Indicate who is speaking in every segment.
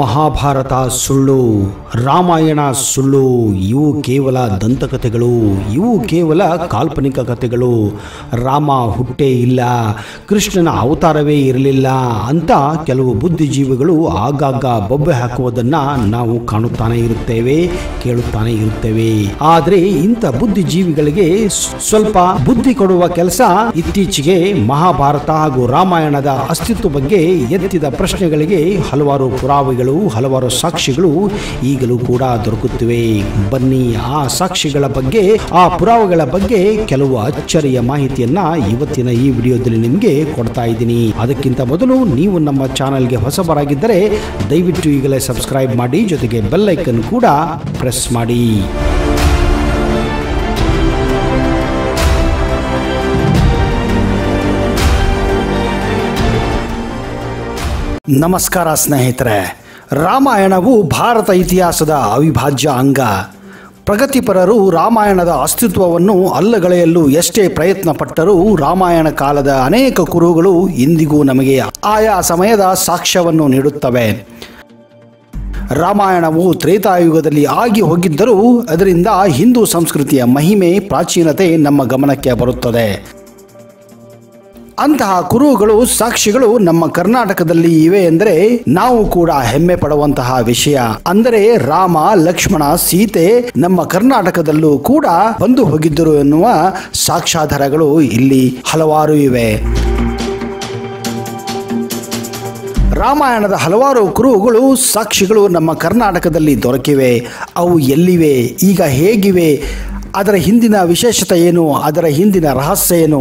Speaker 1: ಮಹಾಭಾರತ ಸುಳ್ಳು, ರಾಮಾಯಣ ಸುಳ್ಳು, ಇವು ಕೇವಲ ದಂತಕಥೆಗಳು, ಇವು ಕೇವಲ ಕಾಲ್ಪನಿಕ ಕಥೆಗಳು. ರಾಮ ಹುಟ್ಟೇ ಇಲ್ಲ, ಕೃಷ್ಣನ ಅವತಾರವೇ ಇರಲಿಲ್ಲ ಅಂತ ಕೆಲವು ಬುದ್ಧಿಜೀವಿಗಳು ಆಗಾಗ ಬೊಬ್ಬೆ ಹಾಕುವುದನ್ನು ನಾವು ಕಾಣುತ್ತಾನೆ ಇರುತ್ತೇವೆ, ಕೇಳುತ್ತಾನೆ ಇರುತ್ತೇವೆ. ಆದರೆ ಇಂಥ ಬುದ್ಧಿಜೀವಿಗಳಿಗೆ ಸ್ವಲ್ಪ ಬುದ್ಧಿ ಕೊಡುವ ಕೆಲಸ ಇತ್ತೀಚೆಗೆ ಮಹಾಭಾರತ ಹಾಗೂ ರಾಮಾಯಣದ ಅಸ್ತಿತ್ವ ಬಗ್ಗೆ ಎತ್ತಿದ ಪ್ರಶ್ನೆಗಳಿಗೆ ಹಲವಾರು ಪುರಾವೆಗಳು ಹಲವಾರು ಸಾಕ್ಷಿಗಳು ಈಗಲೂ ಕೂಡ ದೊರಕುತ್ತಿವೆ. ಬನ್ನಿ, ಆ ಸಾಕ್ಷಿಗಳ ಬಗ್ಗೆ, ಆ ಪುರಾವೆಗಳ ಬಗ್ಗೆ ಕೆಲವು ಅಚ್ಚರಿಯ ಮಾಹಿತಿಯನ್ನ ಇವತ್ತಿನ ಈ ವಿಡಿಯೋದಲ್ಲಿ ನಿಮಗೆ ಕೊಡ್ತಾ ಇದ್ದೀನಿ. ಅದಕ್ಕಿಂತ ಮೊದಲು ನೀವು ನಮ್ಮ ಚಾನೆಲ್ಗೆ ಹೊಸಬರಾಗಿದ್ದರೆ ದಯವಿಟ್ಟು ಈಗಲೇ ಸಬ್ಸ್ಕ್ರೈಬ್ ಮಾಡಿ, ಜೊತೆಗೆ ಬೆಲ್ಲೈಕನ್ ಕೂಡ ಪ್ರೆಸ್ ಮಾಡಿ. ನಮಸ್ಕಾರ ಸ್ನೇಹಿತರೆ. ರಾಮಾಯಣವು ಭಾರತ ಇತಿಹಾಸದ ಅವಿಭಾಜ್ಯ ಅಂಗ. ಪ್ರಗತಿಪರರು ರಾಮಾಯಣದ ಅಸ್ತಿತ್ವವನ್ನು ಅಲ್ಲಗಳೆಯಲು ಎಷ್ಟೇ ಪ್ರಯತ್ನ ಪಟ್ಟರೂ ರಾಮಾಯಣ ಕಾಲದ ಅನೇಕ ಕುರುಗಳು ಇಂದಿಗೂ ನಮಗೆ ಆಯಾ ಸಮಯದ ಸಾಕ್ಷ್ಯವನ್ನು ನೀಡುತ್ತವೆ. ರಾಮಾಯಣವು ತ್ರೇತಾಯುಗದಲ್ಲಿ ಆಗಿ ಹೋಗಿದ್ದರೂ ಅದರಿಂದ ಹಿಂದೂ ಸಂಸ್ಕೃತಿಯ ಮಹಿಮೆ, ಪ್ರಾಚೀನತೆ ನಮ್ಮ ಗಮನಕ್ಕೆ ಬರುತ್ತದೆ. ಅಂತಹ ಕುರುಹುಗಳು, ಸಾಕ್ಷಿಗಳು ನಮ್ಮ ಕರ್ನಾಟಕದಲ್ಲಿ ಇವೆ ಎಂದರೆ ನಾವು ಕೂಡ ಹೆಮ್ಮೆ ಪಡುವಂತಹ ವಿಷಯ. ಅಂದರೆ ರಾಮ, ಲಕ್ಷ್ಮಣ, ಸೀತೆ ನಮ್ಮ ಕರ್ನಾಟಕದಲ್ಲೂ ಕೂಡ ಬಂದು ಹೋಗಿದ್ದರು ಎನ್ನುವ ಸಾಕ್ಷ್ಯಾಧಾರಗಳು ಇಲ್ಲಿ ಹಲವಾರು ಇವೆ. ರಾಮಾಯಣದ ಹಲವಾರು ಕುರುಹುಗಳು, ಸಾಕ್ಷಿಗಳು ನಮ್ಮ ಕರ್ನಾಟಕದಲ್ಲಿ ದೊರಕಿವೆ. ಅವು ಎಲ್ಲಿವೆ, ಈಗ ಹೇಗಿವೆ, ಅದರ ಹಿಂದಿನ ವಿಶೇಷತೆ ಏನು, ಅದರ ಹಿಂದಿನ ರಹಸ್ಯ ಏನು?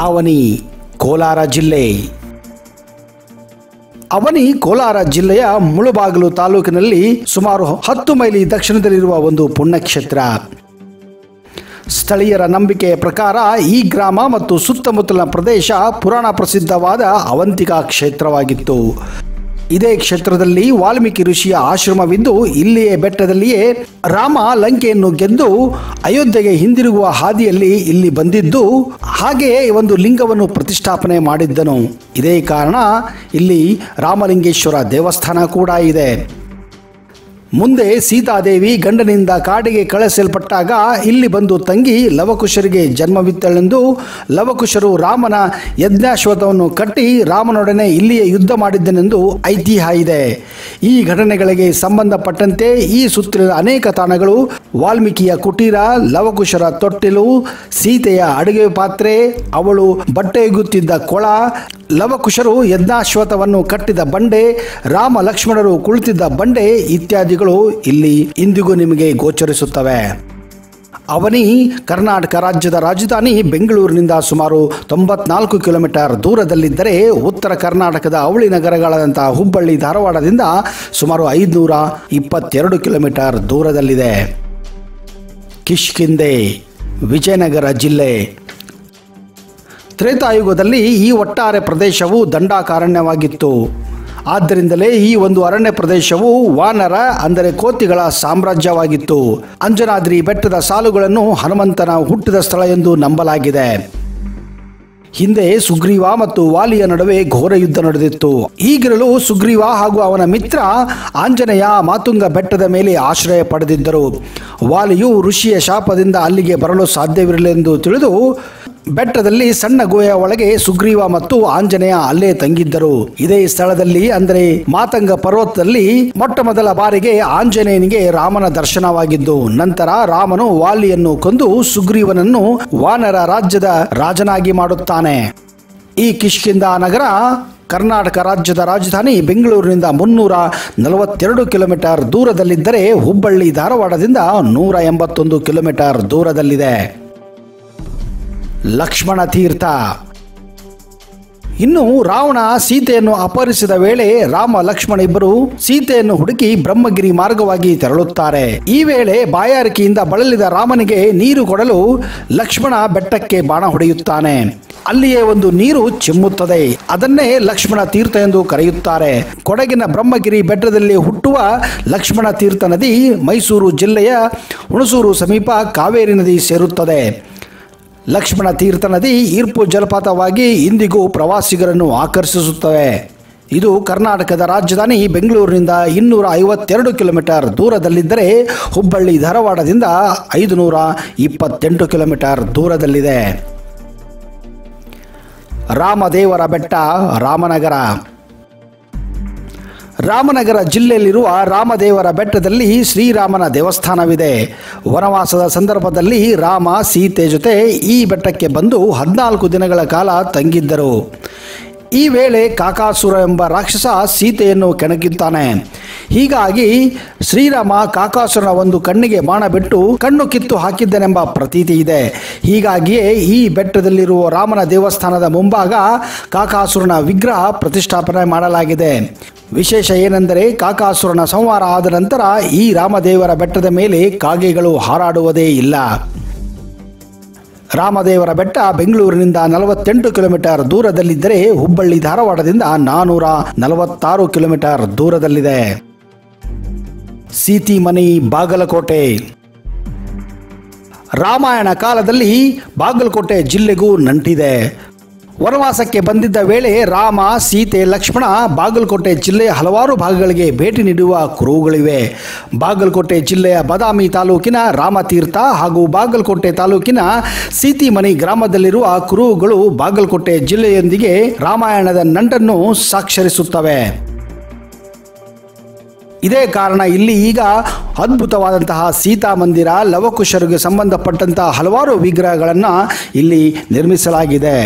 Speaker 1: ಅವನಿ ಕೋಲಾರ ಜಿಲ್ಲೆ. ಅವನಿ ಕೋಲಾರ ಜಿಲ್ಲೆಯ ಮುಳುಬಾಗಿಲು ತಾಲೂಕಿನಲ್ಲಿ ಸುಮಾರು ಹತ್ತು ಮೈಲಿ ದಕ್ಷಿಣದಲ್ಲಿರುವ ಒಂದು ಪುಣ್ಯಕ್ಷೇತ್ರ. ಸ್ಥಳೀಯರ ನಂಬಿಕೆಯ ಪ್ರಕಾರ ಈ ಗ್ರಾಮ ಮತ್ತು ಸುತ್ತಮುತ್ತಲಿನ ಪ್ರದೇಶ ಪುರಾಣ ಪ್ರಸಿದ್ಧವಾದ ಅವಂತಿಕಾ ಕ್ಷೇತ್ರವಾಗಿತ್ತು. ಇದೇ ಕ್ಷೇತ್ರದಲ್ಲಿ ವಾಲ್ಮೀಕಿ ಋಷಿಯ ಆಶ್ರಮವಿದ್ದು ಇಲ್ಲಿಯೇ ಬೆಟ್ಟದಲ್ಲಿಯೇ ರಾಮ ಲಂಕೆಯನ್ನು ಗೆದ್ದು ಅಯೋಧ್ಯೆಗೆ ಹಿಂದಿರುಗುವ ಹಾದಿಯಲ್ಲಿ ಇಲ್ಲಿ ಬಂದಿದ್ದು ಹಾಗೆಯೇ ಒಂದು ಲಿಂಗವನ್ನು ಪ್ರತಿಷ್ಠಾಪನೆ ಮಾಡಿದ್ದನು. ಇದೇ ಕಾರಣ ಇಲ್ಲಿ ರಾಮಲಿಂಗೇಶ್ವರ ದೇವಸ್ಥಾನ ಕೂಡ ಇದೆ. ಮುಂದೆ ಸೀತಾದೇವಿ ಗಂಡನಿಂದ ಕಾಡಿಗೆ ಕಳಿಸಲ್ಪಟ್ಟಾಗ ಇಲ್ಲಿ ಬಂದು ತಂಗಿ ಲವಕುಶರಿಗೆ ಜನ್ಮವಿತ್ತಳೆಂದು ಲವಕುಶರು ರಾಮನ ಯಜ್ಞಾಶ್ವತವನ್ನು ಕಟ್ಟಿ ರಾಮನೊಡನೆ ಇಲ್ಲಿಯೇ ಯುದ್ಧ ಮಾಡಿದ್ದನೆಂದು ಐತಿಹ್ಯ ಇದೆ. ಈ ಘಟನೆಗಳಿಗೆ ಸಂಬಂಧಪಟ್ಟಂತೆ ಈ ಸುತ್ತಲಿನ ಅನೇಕ ತಾಣಗಳು, ವಾಲ್ಮೀಕಿಯ ಕುಟೀರ, ಲವಕುಶರ ತೊಟ್ಟಿಲು, ಸೀತೆಯ ಅಡುಗೆ ಪಾತ್ರೆ, ಅವಳು ಬಟ್ಟೆಯುಗುತ್ತಿದ್ದ ಕೊಳ, ಲವಕುಶರು ಯಜ್ಞಾಶ್ವತವನ್ನು ಕಟ್ಟಿದ ಬಂಡೆ, ರಾಮ ಲಕ್ಷ್ಮಣರು ಕುಳಿತಿದ್ದ ಬಂಡೆ ಇತ್ಯಾದಿಗಳು ಇಲ್ಲಿ ಇಂದಿಗೂ ನಿಮಗೆ ಗೋಚರಿಸುತ್ತವೆ. ಅವನಿ ಕರ್ನಾಟಕ ರಾಜ್ಯದ ರಾಜಧಾನಿ ಬೆಂಗಳೂರಿನಿಂದ ಸುಮಾರು ತೊಂಬತ್ನಾಲ್ಕು ಕಿಲೋಮೀಟರ್ ದೂರದಲ್ಲಿದ್ದರೆ ಉತ್ತರ ಕರ್ನಾಟಕದ ಅವಳಿ ನಗರಗಳಾದಂಥ ಹುಬ್ಬಳ್ಳಿ ಧಾರವಾಡದಿಂದ ಸುಮಾರು ಐದುನೂರ ಇಪ್ಪತ್ತೆರಡು ಕಿಲೋಮೀಟರ್ ದೂರದಲ್ಲಿದೆ. ಕಿಷ್ಕಿಂದೆ ವಿಜಯನಗರ ಜಿಲ್ಲೆ. ತ್ರೇತಾಯುಗದಲ್ಲಿ ಈ ಒಟ್ಟಾರೆ ಪ್ರದೇಶವು ದಂಡಾಕಾರಣ್ಯವಾಗಿತ್ತು. ಆದ್ದರಿಂದಲೇ ಈ ಒಂದು ಅರಣ್ಯ ಪ್ರದೇಶವು ವಾನರ, ಅಂದರೆ ಕೋತಿಗಳ ಸಾಮ್ರಾಜ್ಯವಾಗಿತ್ತು. ಅಂಜನಾದ್ರಿ ಬೆಟ್ಟದ ಸಾಲುಗಳನ್ನು ಹನುಮಂತನ ಹುಟ್ಟಿದ ಸ್ಥಳ ಎಂದು ನಂಬಲಾಗಿದೆ. ಹಿಂದೆ ಸುಗ್ರೀವ ಮತ್ತು ವಾಲಿಯ ನಡುವೆ ಘೋರ ಯುದ್ಧ ನಡೆದಿತ್ತು. ಈಗಿರಲು ಸುಗ್ರೀವ ಹಾಗೂ ಅವನ ಮಿತ್ರ ಆಂಜನೇಯ ಮಾತುಂಗ ಬೆಟ್ಟದ ಮೇಲೆ ಆಶ್ರಯ ಪಡೆದಿದ್ದರು. ವಾಲಿಯು ಋಷಿಯ ಶಾಪದಿಂದ ಅಲ್ಲಿಗೆ ಬರಲು ಸಾಧ್ಯವಿರಲೆಂದು ತಿಳಿದು ಬೆಟ್ಟದಲ್ಲಿ ಸಣ್ಣ ಗುಹೆಯ ಒಳಗೆ ಸುಗ್ರೀವ ಮತ್ತು ಆಂಜನೇಯ ಅಲ್ಲೇ ತಂಗಿದ್ದರು. ಇದೇ ಸ್ಥಳದಲ್ಲಿ ಅಂದರೆ ಮಾತಂಗ ಪರ್ವತದಲ್ಲಿ ಮೊಟ್ಟ ಮೊದಲ ಬಾರಿಗೆ ಆಂಜನೇಯನಿಗೆ ರಾಮನ ದರ್ಶನವಾಗಿದ್ದು, ನಂತರ ರಾಮನು ವಾಲಿಯನ್ನು ಕೊಂದು ಸುಗ್ರೀವನನ್ನು ವಾನರ ರಾಜ್ಯದ ರಾಜನಾಗಿ ಮಾಡುತ್ತಾನೆ. ಈ ಕಿಷ್ಕಿಂದ ನಗರ ಕರ್ನಾಟಕ ರಾಜ್ಯದ ರಾಜಧಾನಿ ಬೆಂಗಳೂರಿನಿಂದ ಮುನ್ನೂರ ನಲವತ್ತೆರಡು ಕಿಲೋಮೀಟರ್ ದೂರದಲ್ಲಿದ್ದರೆ ಹುಬ್ಬಳ್ಳಿ ಧಾರವಾಡದಿಂದ ನೂರ ಎಂಬತ್ತೊಂದು ಕಿಲೋಮೀಟರ್ ದೂರದಲ್ಲಿದೆ. ಲಕ್ಷ್ಮಣ ತೀರ್ಥ. ಇನ್ನು ರಾವಣ ಸೀತೆಯನ್ನು ಅಪಹರಿಸಿದ ವೇಳೆ ರಾಮ ಲಕ್ಷ್ಮಣ ಇಬ್ಬರು ಸೀತೆಯನ್ನು ಹುಡುಕಿ ಬ್ರಹ್ಮಗಿರಿ ಮಾರ್ಗವಾಗಿ ತೆರಳುತ್ತಾರೆ. ಈ ವೇಳೆ ಬಾಯಾರಿಕೆಯಿಂದ ಬಳಲಿದ ರಾಮನಿಗೆ ನೀರು ಕೊಡಲು ಲಕ್ಷ್ಮಣ ಬೆಟ್ಟಕ್ಕೆ ಬಾಣ ಹೊಡೆಯುತ್ತಾನೆ. ಅಲ್ಲಿಯೇ ಒಂದು ನೀರು ಚಿಮ್ಮುತ್ತದೆ. ಅದನ್ನೇ ಲಕ್ಷ್ಮಣ ತೀರ್ಥ ಎಂದು ಕರೆಯುತ್ತಾರೆ. ಕೊಡಗಿನ ಬ್ರಹ್ಮಗಿರಿ ಬೆಟ್ಟದಲ್ಲಿ ಹುಟ್ಟುವ ಲಕ್ಷ್ಮಣ ತೀರ್ಥ ನದಿ ಮೈಸೂರು ಜಿಲ್ಲೆಯ ಹುಣಸೂರು ಸಮೀಪ ಕಾವೇರಿ ನದಿ ಸೇರುತ್ತದೆ. ಲಕ್ಷ್ಮಣ ತೀರ್ಥ ನದಿ ಈರ್ಪು ಜಲಪಾತವಾಗಿ ಇಂದಿಗೂ ಪ್ರವಾಸಿಗರನ್ನು ಆಕರ್ಷಿಸುತ್ತವೆ. ಇದು ಕರ್ನಾಟಕದ ರಾಜಧಾನಿ ಬೆಂಗಳೂರಿನಿಂದ ಇನ್ನೂರ ಐವತ್ತೆರಡು ಕಿಲೋಮೀಟರ್ ದೂರದಲ್ಲಿದ್ದರೆ ಹುಬ್ಬಳ್ಳಿ ಧಾರವಾಡದಿಂದ ಐದುನೂರ ಇಪ್ಪತ್ತೆಂಟು ಕಿಲೋಮೀಟರ್ ದೂರದಲ್ಲಿದೆ. ರಾಮದೇವರ ಬೆಟ್ಟ ರಾಮನಗರ. ರಾಮನಗರ ಜಿಲ್ಲೆಯಲ್ಲಿರುವ ರಾಮದೇವರ ಬೆಟ್ಟದಲ್ಲಿ ಶ್ರೀರಾಮನ ದೇವಸ್ಥಾನವಿದೆ. ವನವಾಸದ ಸಂದರ್ಭದಲ್ಲಿ ರಾಮ ಸೀತೆ ಜೊತೆ ಈ ಬೆಟ್ಟಕ್ಕೆ ಬಂದು ಹದಿನಾಲ್ಕು ದಿನಗಳ ಕಾಲ ತಂಗಿದ್ದರು. ಈ ವೇಳೆ ಕಾಕಾಸುರ ಎಂಬ ರಾಕ್ಷಸ ಸೀತೆಯನ್ನು ಕೆಣಕಿದ್ದಾನೆ. ಹೀಗಾಗಿ ಶ್ರೀರಾಮ ಕಾಕಾಸುರನ ಒಂದು ಕಣ್ಣಿಗೆ ಬಾಣ ಬಿಟ್ಟು ಕಣ್ಣು ಕಿತ್ತು ಹಾಕಿದ್ದನೆಂಬ ಪ್ರತೀತಿ ಇದೆ. ಹೀಗಾಗಿಯೇ ಈ ಬೆಟ್ಟದಲ್ಲಿರುವ ರಾಮನ ದೇವಸ್ಥಾನದ ಮುಂಭಾಗ ಕಾಕಾಸುರನ ವಿಗ್ರಹ ಪ್ರತಿಷ್ಠಾಪನೆ ಮಾಡಲಾಗಿದೆ. ವಿಶೇಷ ಏನೆಂದರೆ ಕಾಕಾಸುರನ ಸಂಹಾರ ಆದ ನಂತರ ಈ ರಾಮದೇವರ ಬೆಟ್ಟದ ಮೇಲೆ ಕಾಗೆಗಳು ಹಾರಾಡುವುದೇ ಇಲ್ಲ. ರಾಮದೇವರ ಬೆಟ್ಟ ಬೆಂಗಳೂರಿನಿಂದ ನಲವತ್ತೆಂಟು ಕಿಲೋಮೀಟರ್ ದೂರದಲ್ಲಿದ್ದರೆ ಹುಬ್ಬಳ್ಳಿ ಧಾರವಾಡದಿಂದ ನಾನೂರ ನಲವತ್ತಾರು ಕಿಲೋಮೀಟರ್ ದೂರದಲ್ಲಿದೆ. ಸೀತಿಮನಿ ಬಾಗಲಕೋಟೆ. ರಾಮಾಯಣ ಕಾಲದಲ್ಲಿ ಬಾಗಲಕೋಟೆ ಜಿಲ್ಲೆಗೂ ನಂಟಿದೆ. ವನವಾಸಕ್ಕೆ ಬಂದಿದ್ದ ವೇಳೆ ರಾಮ, ಸೀತೆ, ಲಕ್ಷ್ಮಣ ಬಾಗಲಕೋಟೆ ಜಿಲ್ಲೆಯ ಹಲವಾರು ಭಾಗಗಳಿಗೆ ಭೇಟಿ ನೀಡುವ ಕುರುಹುಗಳಿವೆ ಬಾಗಲಕೋಟೆ ಜಿಲ್ಲೆಯ ಬದಾಮಿ ತಾಲೂಕಿನ ರಾಮತೀರ್ಥ ಹಾಗೂ ಬಾಗಲಕೋಟೆ ತಾಲೂಕಿನ ಸೀತಿಮನಿ ಗ್ರಾಮದಲ್ಲಿರುವ ಕುರುಹುಗಳು ಬಾಗಲಕೋಟೆ ಜಿಲ್ಲೆಯೊಂದಿಗೆ ರಾಮಾಯಣದ ನಂಟನ್ನು ಸಾಕ್ಷರಿಸುತ್ತವೆ. ಇದೇ ಕಾರಣ ಇಲ್ಲಿ ಈಗ ಅದ್ಭುತವಾದಂತಹ ಸೀತಾ ಮಂದಿರ ಲವಕುಶರಿಗೆ ಸಂಬಂಧಪಟ್ಟಂತಹ ಹಲವಾರು ವಿಗ್ರಹಗಳನ್ನು ಇಲ್ಲಿ ನಿರ್ಮಿಸಲಾಗಿದೆ.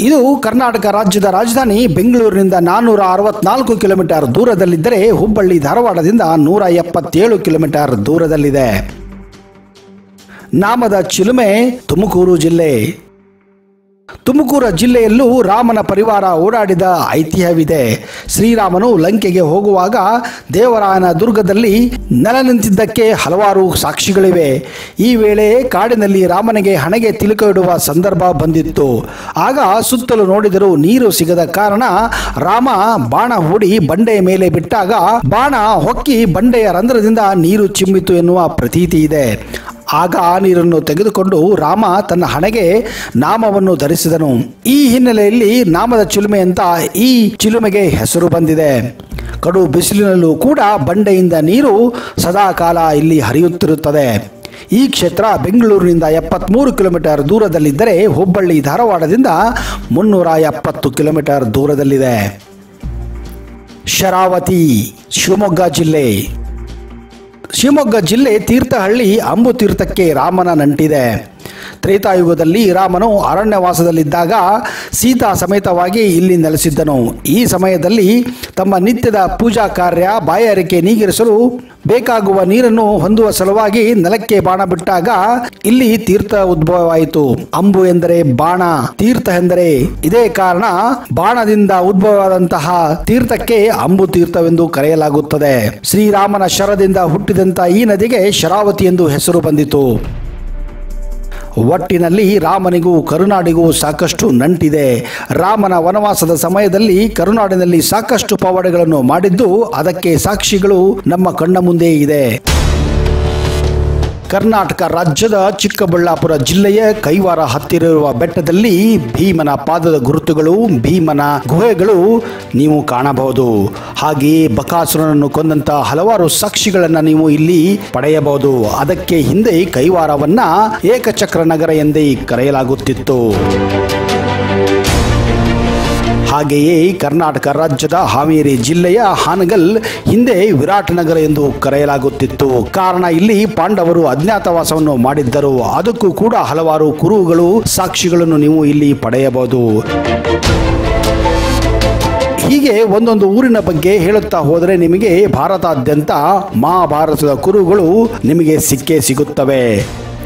Speaker 1: ಇದು ಕರ್ನಾಟಕ ರಾಜ್ಯದ ರಾಜಧಾನಿ ಬೆಂಗಳೂರಿನಿಂದ ನಾನ್ನೂರ ಅರವತ್ನಾಲ್ಕು ಕಿಲೋಮೀಟರ್ ದೂರದಲ್ಲಿದ್ದರೆ ಹುಬ್ಬಳ್ಳಿ ಧಾರವಾಡದಿಂದ ನೂರ ಎಪ್ಪತ್ತೇಳು ಕಿಲೋಮೀಟರ್ ದೂರದಲ್ಲಿದೆ. ನಾಮದ ಚಿಲುಮೆ ತುಮಕೂರು ಜಿಲ್ಲೆ. ತುಮಕೂರು ಜಿಲ್ಲೆಯಲ್ಲೂ ರಾಮನ ಪರಿವಾರ ಓಡಾಡಿದ ಐತಿಹ್ಯವಿದೆ. ಶ್ರೀರಾಮನು ಲಂಕೆಗೆ ಹೋಗುವಾಗ ದೇವರಾಯನ ದುರ್ಗದಲ್ಲಿ ನೆಲ ನಿಂತಿದ್ದಕ್ಕೆ ಹಲವಾರು ಸಾಕ್ಷಿಗಳಿವೆ. ಈ ವೇಳೆ ಕಾಡಿನಲ್ಲಿ ರಾಮನಿಗೆ ಹಣೆಗೆ ತಿಲುಕ ಇಡುವ ಸಂದರ್ಭ ಬಂದಿತ್ತು. ಆಗ ಸುತ್ತಲೂ ನೋಡಿದರೂ ನೀರು ಸಿಗದ ಕಾರಣ ರಾಮ ಬಾಣ ಹೂಡಿ ಬಂಡೆಯ ಮೇಲೆ ಬಿಟ್ಟಾಗ ಬಾಣ ಹೊಕ್ಕಿ ಬಂಡೆಯ ರಂಧ್ರದಿಂದ ನೀರು ಚಿಮ್ಮಿತು ಎನ್ನುವ ಪ್ರತೀತಿ ಇದೆ. ಆಗ ಆ ನೀರನ್ನು ತೆಗೆದುಕೊಂಡು ರಾಮ ತನ್ನ ಹಣೆಗೆ ನಾಮವನ್ನು ಧರಿಸಿದನು. ಈ ಹಿನ್ನೆಲೆಯಲ್ಲಿ ನಾಮದ ಚಿಲುಮೆ ಅಂತ ಈ ಚಿಲುಮೆಗೆ ಹೆಸರು ಬಂದಿದೆ. ಕಡು ಬಿಸಿಲಿನಲ್ಲೂ ಕೂಡ ಬಂಡೆಯಿಂದ ನೀರು ಸದಾಕಾಲ ಇಲ್ಲಿ ಹರಿಯುತ್ತಿರುತ್ತದೆ. ಈ ಕ್ಷೇತ್ರ ಬೆಂಗಳೂರಿನಿಂದ ಎಪ್ಪತ್ತ್ಮೂರು ಕಿಲೋಮೀಟರ್ ದೂರದಲ್ಲಿದ್ದರೆ ಹುಬ್ಬಳ್ಳಿ ಧಾರವಾಡದಿಂದ ಮುನ್ನೂರ ಎಪ್ಪತ್ತು ಕಿಲೋಮೀಟರ್ ದೂರದಲ್ಲಿದೆ. ಶರಾವತಿ, ಶಿವಮೊಗ್ಗ ಜಿಲ್ಲೆ. ಶಿವಮೊಗ್ಗ ಜಿಲ್ಲೆ ತೀರ್ಥಹಳ್ಳಿ ಅಂಬುತೀರ್ಥಕ್ಕೆ ರಾಮನ ನಂಟಿದೆ. ತ್ರೇತಾಯುಗದಲ್ಲಿ ರಾಮನು ಅರಣ್ಯವಾಸದಲ್ಲಿದ್ದಾಗ ಸೀತಾ ಸಮೇತವಾಗಿ ಇಲ್ಲಿ ನೆಲೆಸಿದ್ದನು. ಈ ಸಮಯದಲ್ಲಿ ತಮ್ಮ ನಿತ್ಯದ ಪೂಜಾ ಕಾರ್ಯ ಬಾಯಾರಿಕೆ ನೀಗಿರಿಸಲು ಬೇಕಾಗುವ ನೀರನ್ನು ಹೊಂದುವ ಸಲುವಾಗಿ ನೆಲಕ್ಕೆ ಬಾಣ ಬಿಟ್ಟಾಗ ಇಲ್ಲಿ ತೀರ್ಥ ಉದ್ಭವವಾಯಿತು. ಅಂಬು ಎಂದರೆ ಬಾಣ, ತೀರ್ಥ ಎಂದರೆ ಇದೇ ಕಾರಣ ಬಾಣದಿಂದ ಉದ್ಭವವಾದಂತಹ ತೀರ್ಥಕ್ಕೆ ಅಂಬು ತೀರ್ಥವೆಂದು ಕರೆಯಲಾಗುತ್ತದೆ. ಶ್ರೀರಾಮನ ಶರದಿಂದ ಹುಟ್ಟಿದಂತ ಈ ನದಿಗೆ ಶರಾವತಿ ಎಂದು ಹೆಸರು ಬಂದಿತು. ಒಟ್ಟಿನಲ್ಲಿ ರಾಮನಿಗೂ ಕರುನಾಡಿಗೂ ಸಾಕಷ್ಟು ನಂಟಿದೆ. ರಾಮನ ವನವಾಸದ ಸಮಯದಲ್ಲಿ ಕರುನಾಡಿನಲ್ಲಿ ಸಾಕಷ್ಟು ಪವಾಡಗಳನ್ನು ಮಾಡಿದ್ದು ಅದಕ್ಕೆ ಸಾಕ್ಷಿಗಳು ನಮ್ಮ ಕಣ್ಣ ಮುಂದೆ ಇದೆ. ಕರ್ನಾಟಕ ರಾಜ್ಯದ ಚಿಕ್ಕಬಳ್ಳಾಪುರ ಜಿಲ್ಲೆಯ ಕೈವಾರ ಹತ್ತಿರ ಇರುವ ಬೆಟ್ಟದಲ್ಲಿ ಭೀಮನ ಪಾದದ ಗುರುತುಗಳು, ಭೀಮನ ಗುಹೆಗಳು ನೀವು ಕಾಣಬಹುದು. ಹಾಗೆ ಬಕಾಸುರನನ್ನು ಕೊಂದಂತ ಹಲವಾರು ಸಾಕ್ಷಿಗಳನ್ನು ನೀವು ಇಲ್ಲಿ ಪಡೆಯಬಹುದು. ಅದಕ್ಕೆ ಹಿಂದೆ ಕೈವಾರವನ್ನ ಏಕಚಕ್ರ ನಗರ ಎಂದೇ ಕರೆಯಲಾಗುತ್ತಿತ್ತು. ಹಾಗೆಯೇ ಕರ್ನಾಟಕ ರಾಜ್ಯದ ಹಾವೇರಿ ಜಿಲ್ಲೆಯ ಹಾನಗಲ್ ಹಿಂದೆ ವಿರಾಟ್ ನಗರ ಎಂದು ಕರೆಯಲಾಗುತ್ತಿತ್ತು. ಕಾರಣ ಇಲ್ಲಿ ಪಾಂಡವರು ಅಜ್ಞಾತವಾಸವನ್ನು ಮಾಡಿದ್ದರು. ಅದಕ್ಕೂ ಕೂಡ ಹಲವಾರು ಕುರುಹುಗಳು, ಸಾಕ್ಷಿಗಳನ್ನು ನೀವು ಇಲ್ಲಿ ಪಡೆಯಬಹುದು. ಹೀಗೆ ಒಂದೊಂದು ಊರಿನ ಬಗ್ಗೆ ಹೇಳುತ್ತಾ ಹೋದರೆ ನಿಮಗೆ ಭಾರತಾದ್ಯಂತ ಮಹಾಭಾರತದ ಕುರುಗಳು ನಿಮಗೆ ಸಿಕ್ಕೇ ಸಿಗುತ್ತವೆ.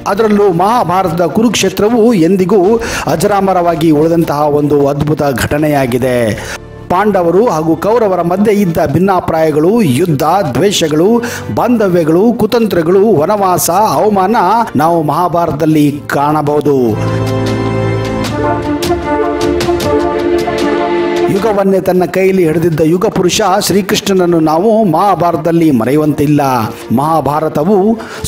Speaker 1: ಅದರಲ್ಲೂ ಮಹಾಭಾರತದ ಕುರುಕ್ಷೇತ್ರವು ಎಂದಿಗೂ ಅಜರಾಮರವಾಗಿ ಉಳಿದಂತಹ ಒಂದು ಅದ್ಭುತ ಘಟನೆಯಾಗಿದೆ. ಪಾಂಡವರು ಹಾಗೂ ಕೌರವರ ಮಧ್ಯೆ ಇದ್ದ ಭಿನ್ನಾಪ್ರಾಯಗಳು ಯುದ್ಧ, ದ್ವೇಷಗಳು, ಬಾಂಧವ್ಯಗಳು, ಕುತಂತ್ರಗಳು, ವನವಾಸ, ಅವಮಾನ ನಾವು ಮಹಾಭಾರತದಲ್ಲಿ ಕಾಣಬಹುದು. ಯುಗವನ್ನೇ ತನ್ನ ಕೈಯಲ್ಲಿ ಹಿಡಿದಿದ್ದ ಯುಗ ಪುರುಷ ಶ್ರೀಕೃಷ್ಣನನ್ನು ನಾವು ಮಹಾಭಾರತದಲ್ಲಿ ಮರೆಯುವಂತಿಲ್ಲ. ಮಹಾಭಾರತವು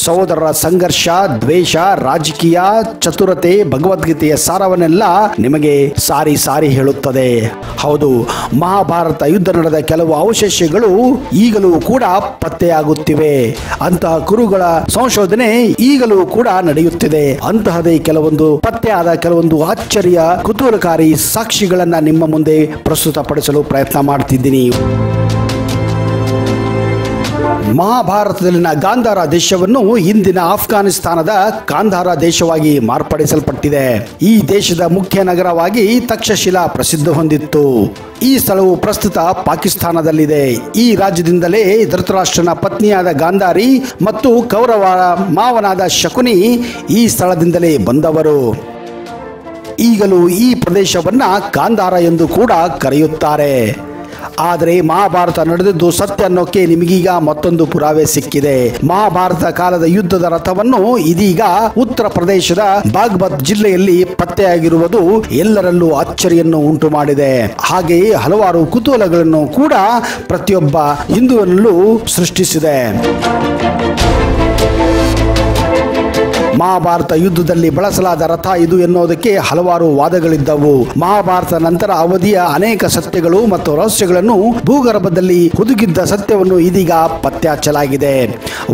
Speaker 1: ಸಹೋದರರ ಸಂಘರ್ಷ, ದ್ವೇಷ, ರಾಜಕೀಯ, ಚತುರತೆ, ಭಗವದ್ಗೀತೆಯ ಸಾರವನ್ನೆಲ್ಲ ನಿಮಗೆ ಸಾರಿ ಸಾರಿ ಹೇಳುತ್ತದೆ. ಹೌದು, ಮಹಾಭಾರತ ಯುದ್ಧ ನಡೆದ ಕೆಲವು ಅವಶೇಷಗಳು ಈಗಲೂ ಕೂಡ ಪತ್ತೆಯಾಗುತ್ತಿವೆ. ಅಂತಹ ಕುರುಗಳ ಸಂಶೋಧನೆ ಈಗಲೂ ಕೂಡ ನಡೆಯುತ್ತಿದೆ. ಅಂತಹದೇ ಕೆಲವೊಂದು ಪತ್ತೆಯಾದ ಕೆಲವೊಂದು ಅಚ್ಚರಿಯ ಕುತೂಹಲಕಾರಿ ಸಾಕ್ಷಿಗಳನ್ನ ನಿಮ್ಮ ಮುಂದೆ ಪ್ರಸ್ತುತಪಡಿಸಲು ಪ್ರಯತ್ನ ಮಾಡ್ತಿದ್ದೀನಿ ಮಹಾಭಾರತದಲ್ಲಿನ ಗಾಂಧಾರ ದೇಶವನ್ನು ಇಂದಿನ ಆಫ್ಘಾನಿಸ್ತಾನದ ಕಾಂಧಾರ ದೇಶವಾಗಿ ಮಾರ್ಪಡಿಸಲ್ಪಟ್ಟಿದೆ. ಈ ದೇಶದ ಮುಖ್ಯ ನಗರವಾಗಿ ತಕ್ಷಶಿಲಾ ಪ್ರಸಿದ್ಧ ಹೊಂದಿತ್ತು. ಈ ಸ್ಥಳವು ಪ್ರಸ್ತುತ ಪಾಕಿಸ್ತಾನದಲ್ಲಿದೆ. ಈ ರಾಜ್ಯದಿಂದಲೇ ಧೃತರಾಷ್ಟ್ರನ ಪತ್ನಿಯಾದ ಗಾಂಧಾರಿ ಮತ್ತು ಕೌರವ ಮಾವನಾದ ಶಕುನಿ ಈ ಸ್ಥಳದಿಂದಲೇ ಬಂದವರು. ಈಗಲೂ ಈ ಪ್ರದೇಶವನ್ನ ಕಾಂಧಾರ ಎಂದು ಕೂಡ ಕರೆಯುತ್ತಾರೆ. ಆದರೆ ಮಹಾಭಾರತ ನಡೆದಿದ್ದು ಸತ್ಯ ಅನ್ನೋಕೆ ನಿಮಗೀಗ ಮತ್ತೊಂದು ಪುರಾವೆ ಸಿಕ್ಕಿದೆ. ಮಹಾಭಾರತ ಕಾಲದ ಯುದ್ಧದ ರಥವನ್ನು ಇದೀಗ ಉತ್ತರ ಪ್ರದೇಶದ ಬಾಗ್ಬತ್ ಜಿಲ್ಲೆಯಲ್ಲಿ ಪತ್ತೆಯಾಗಿರುವುದು ಎಲ್ಲರಲ್ಲೂ ಅಚ್ಚರಿಯನ್ನು ಉಂಟು ಮಾಡಿದೆ. ಹಾಗೆಯೇ ಹಲವಾರು ಕುತೂಹಲಗಳನ್ನು ಕೂಡ ಪ್ರತಿಯೊಬ್ಬ ಹಿಂದುವಿನಲ್ಲೂ ಸೃಷ್ಟಿಸಿದೆ. ಮಹಾಭಾರತ ಯುದ್ಧದಲ್ಲಿ ಬಳಸಲಾದ ರಥ ಇದು ಎನ್ನುವುದಕ್ಕೆ ಹಲವಾರು ವಾದಗಳಿದ್ದವು. ಮಹಾಭಾರತ ನಂತರ ಅವಧಿಯ ಅನೇಕ ಸತ್ಯಗಳು ಮತ್ತು ರಹಸ್ಯಗಳನ್ನು ಭೂಗರ್ಭದಲ್ಲಿ ಹುದುಗಿದ್ದ ಸತ್ಯವನ್ನು ಇದೀಗ ಪತ್ತೆಹಚ್ಚಲಾಗಿದೆ.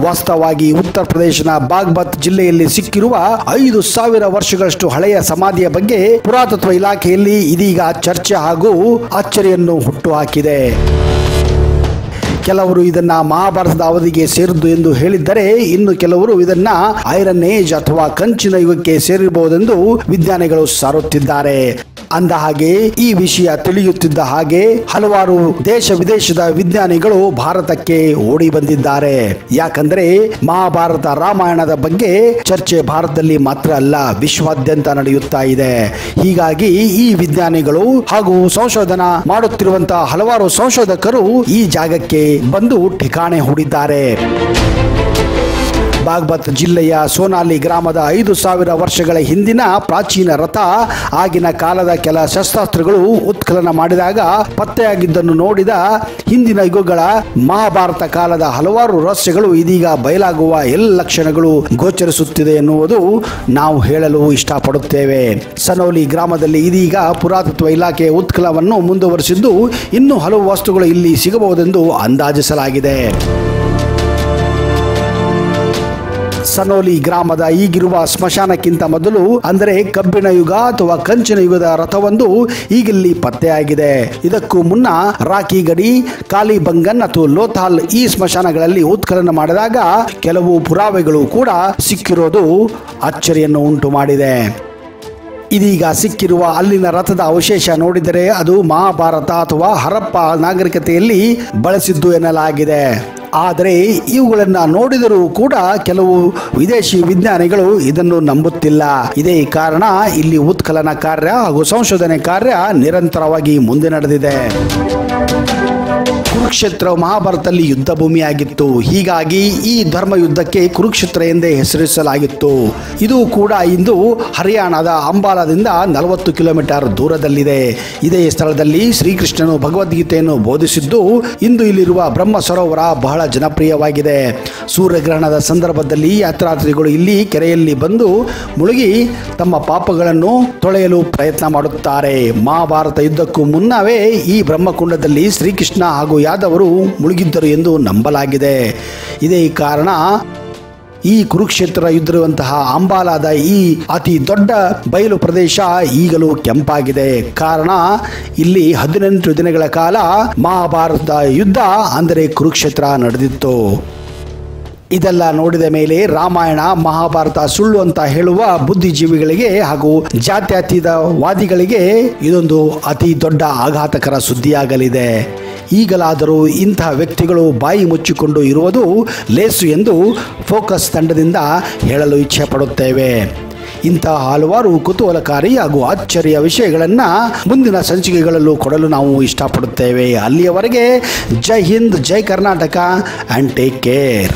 Speaker 1: ವಾಸ್ತವವಾಗಿ ಉತ್ತರ ಪ್ರದೇಶನ ಬಾಗ್ಬತ್ ಜಿಲ್ಲೆಯಲ್ಲಿ ಸಿಕ್ಕಿರುವ ಐದು ಸಾವಿರ ವರ್ಷಗಳಷ್ಟು ಹಳೆಯ ಸಮಾಧಿಯ ಬಗ್ಗೆ ಪುರಾತತ್ವ ಇಲಾಖೆಯಲ್ಲಿ ಇದೀಗ ಚರ್ಚೆ ಹಾಗೂ ಅಚ್ಚರಿಯನ್ನು ಹುಟ್ಟುಹಾಕಿದೆ ಕೆಲವರು ಇದನ್ನ ಮಹಾಭಾರತದ ಅವಧಿಗೆ ಸೇರಿದ್ದು ಎಂದು ಹೇಳಿದ್ದರೆ ಇನ್ನು ಕೆಲವರು ಇದನ್ನ ಐರನ್ ಏಜ್ ಅಥವಾ ಕಂಚಿನ ಯುಗಕ್ಕೆ ಸೇರಿರಬಹುದೆಂದು ವಿಜ್ಞಾನಿಗಳು ಸಾರುತ್ತಿದ್ದಾರೆ. ಅಂದ ಹಾಗೆ ಈ ವಿಷಯ ತಿಳಿಯುತ್ತಿದ್ದ ಹಾಗೆ ಹಲವಾರು ದೇಶ ವಿದೇಶದ ವಿಜ್ಞಾನಿಗಳು ಭಾರತಕ್ಕೆ ಓಡಿ ಬಂದಿದ್ದಾರೆ. ಯಾಕಂದ್ರೆ ಮಹಾಭಾರತ ರಾಮಾಯಣದ ಬಗ್ಗೆ ಚರ್ಚೆ ಭಾರತದಲ್ಲಿ ಮಾತ್ರ ಅಲ್ಲ, ವಿಶ್ವಾದ್ಯಂತ ನಡೆಯುತ್ತಾ ಇದೆ. ಹೀಗಾಗಿ ಈ ವಿಜ್ಞಾನಿಗಳು ಹಾಗೂ ಸಂಶೋಧನಾ ಮಾಡುತ್ತಿರುವಂತಹ ಹಲವಾರು ಸಂಶೋಧಕರು ಈ ಜಾಗಕ್ಕೆ ಬಂದು ಠಿಕಾಣೆ ಹೂಡಿದ್ದಾರೆ. ಬಾಗ್ಬತ್ ಜಿಲ್ಲೆಯ ಸೋನಾಲಿ ಗ್ರಾಮದ ಐದು ಸಾವಿರ ವರ್ಷಗಳ ಹಿಂದಿನ ಪ್ರಾಚೀನ ರಥ ಆಗಿನ ಕಾಲದ ಕೆಲ ಶಸ್ತ್ರಾಸ್ತ್ರಗಳು ಉತ್ಖನನ ಮಾಡಿದಾಗ ಪತ್ತೆಯಾಗಿದ್ದನ್ನು ನೋಡಿದ ಹಿಂದಿನ ಯುಗಗಳ ಮಹಾಭಾರತ ಕಾಲದ ಹಲವಾರು ರಹಸ್ಯಗಳು ಇದೀಗ ಬಯಲಾಗುವ ಎಲ್ಲ ಲಕ್ಷಣಗಳು ಗೋಚರಿಸುತ್ತಿದೆ ಎನ್ನುವುದು ನಾವು ಹೇಳಲು ಇಷ್ಟಪಡುತ್ತೇವೆ. ಸನೋಲಿ ಗ್ರಾಮದಲ್ಲಿ ಇದೀಗ ಪುರಾತತ್ವ ಇಲಾಖೆ ಉತ್ಕಲವನ್ನು ಮುಂದುವರಿಸಿದ್ದು ಇನ್ನೂ ಹಲವು ವಸ್ತುಗಳು ಇಲ್ಲಿ ಸಿಗಬಹುದೆಂದು ಅಂದಾಜಿಸಲಾಗಿದೆ. ಸನೋಲಿ ಗ್ರಾಮದ ಈಗಿರುವ ಸ್ಮಶಾನಕ್ಕಿಂತ ಮೊದಲು, ಅಂದರೆ ಕಬ್ಬಿಣ ಯುಗ ಅಥವಾ ಕಂಚಿನ ಯುಗದ ರಥವೊಂದು ಈಗಿಲ್ಲಿ ಪತ್ತೆಯಾಗಿದೆ. ಇದಕ್ಕೂ ಮುನ್ನ ರಾಕಿ ಗಡಿ, ಕಾಲಿಬಂಗನ್ ಅಥವಾ ಲೋಥಾಲ್ ಈ ಸ್ಮಶಾನಗಳಲ್ಲಿ ಉತ್ಖನನ ಮಾಡಿದಾಗ ಕೆಲವು ಪುರಾವೆಗಳು ಕೂಡ ಸಿಕ್ಕಿರೋದು ಅಚ್ಚರಿಯನ್ನು ಉಂಟು ಮಾಡಿದೆ. ಇದೀಗ ಸಿಕ್ಕಿರುವ ಅಲ್ಲಿನ ರಥದ ಅವಶೇಷ ನೋಡಿದರೆ ಅದು ಮಹಾಭಾರತ ಅಥವಾ ಹರಪ್ಪ ನಾಗರಿಕತೆಯಲ್ಲಿ ಬಳಸಿದ್ದು ಎನ್ನಲಾಗಿದೆ. ಆದರೆ ಇವುಗಳನ್ನು ನೋಡಿದರೂ ಕೂಡ ಕೆಲವು ವಿದೇಶಿ ವಿಜ್ಞಾನಿಗಳು ಇದನ್ನು ನಂಬುತ್ತಿಲ್ಲ. ಇದೇ ಕಾರಣ ಇಲ್ಲಿ ಉತ್ಕಲನ ಕಾರ್ಯ ಹಾಗೂ ಸಂಶೋಧನೆ ಕಾರ್ಯ ನಿರಂತರವಾಗಿ ಮುಂದೆ ನಡೆದಿದೆ. ಕುರುಕ್ಷೇತ್ರ ಮಹಾಭಾರತದಲ್ಲಿ ಯುದ್ಧ ಭೂಮಿಯಾಗಿತ್ತು ಹೀಗಾಗಿ ಈ ಧರ್ಮ ಯುದ್ಧಕ್ಕೆ ಕುರುಕ್ಷೇತ್ರ ಎಂದೇ ಹೆಸರಿಸಲಾಗಿತ್ತು. ಇದು ಕೂಡ ಇಂದು ಹರಿಯಾಣದ ಅಂಬಾಲದಿಂದ ನಲವತ್ತು ಕಿಲೋಮೀಟರ್ ದೂರದಲ್ಲಿದೆ. ಇದೇ ಸ್ಥಳದಲ್ಲಿ ಶ್ರೀಕೃಷ್ಣನು ಭಗವದ್ಗೀತೆಯನ್ನು ಬೋಧಿಸಿದ್ದು, ಇಂದು ಇಲ್ಲಿರುವ ಬ್ರಹ್ಮ ಸರೋವರ ಬಹಳ ಜನಪ್ರಿಯವಾಗಿದೆ. ಸೂರ್ಯಗ್ರಹಣದ ಸಂದರ್ಭದಲ್ಲಿ ಯಾತ್ರಾರ್ಥಿಗಳು ಇಲ್ಲಿ ಕೆರೆಯಲ್ಲಿ ಬಂದು ಮುಳುಗಿ ತಮ್ಮ ಪಾಪಗಳನ್ನು ತೊಳೆಯಲು ಪ್ರಯತ್ನ ಮಾಡುತ್ತಾರೆ. ಮಹಾಭಾರತ ಯುದ್ಧಕ್ಕೂ ಮುನ್ನವೇ ಈ ಬ್ರಹ್ಮಕುಂಡದಲ್ಲಿ ಶ್ರೀಕೃಷ್ಣ ಹಾಗೂ ಯಾದವರು ಮುಳುಗಿದ್ದರು ಎಂದು ನಂಬಲಾಗಿದೆ. ಇದೇ ಕಾರಣ ಈ ಕುರುಕ್ಷೇತ್ರ ಇದ್ದಿರುವಂತಹ ಅಂಬಾಲಾದ ಈ ಅತಿ ದೊಡ್ಡ ಬಯಲು ಪ್ರದೇಶ ಈಗಲೂ ಕೆಂಪಾಗಿದೆ. ಕಾರಣ ಇಲ್ಲಿ ಹದಿನೆಂಟು ದಿನಗಳ ಕಾಲ ಮಹಾಭಾರತದ ಯುದ್ಧ ಅಂದರೆ ಕುರುಕ್ಷೇತ್ರ ನಡೆದಿತ್ತು. ಇದೆಲ್ಲ ನೋಡಿದ ಮೇಲೆ ರಾಮಾಯಣ, ಮಹಾಭಾರತ ಸುಳ್ಳು ಅಂತ ಹೇಳುವ ಬುದ್ಧಿಜೀವಿಗಳಿಗೆ ಹಾಗೂ ಜಾತ್ಯತೀತ ವಾದಿಗಳಿಗೆ ಇದೊಂದು ಅತಿ ದೊಡ್ಡ ಆಘಾತಕರ ಸುದ್ದಿಯಾಗಲಿದೆ. ಈಗಲಾದರೂ ಇಂತಹ ವ್ಯಕ್ತಿಗಳು ಬಾಯಿ ಮುಚ್ಚಿಕೊಂಡು ಇರುವುದು ಲೇಸು ಎಂದು ಫೋಕಸ್ ತಂಡದಿಂದ ಹೇಳಲು ಇಚ್ಛೆ ಪಡುತ್ತೇವೆ. ಇಂತಹ ಹಲವಾರು ಕುತೂಹಲಕಾರಿ ಹಾಗೂ ಆಶ್ಚರ್ಯ ವಿಷಯಗಳನ್ನು ಮುಂದಿನ ಸಂಚಿಕೆಗಳಲ್ಲೂ ಕೊಡಲು ನಾವು ಇಷ್ಟಪಡುತ್ತೇವೆ. ಅಲ್ಲಿಯವರೆಗೆ ಜೈ ಹಿಂದ್, ಜೈ ಕರ್ನಾಟಕ ಆ್ಯಂಡ್ ಟೇಕ್ ಕೇರ್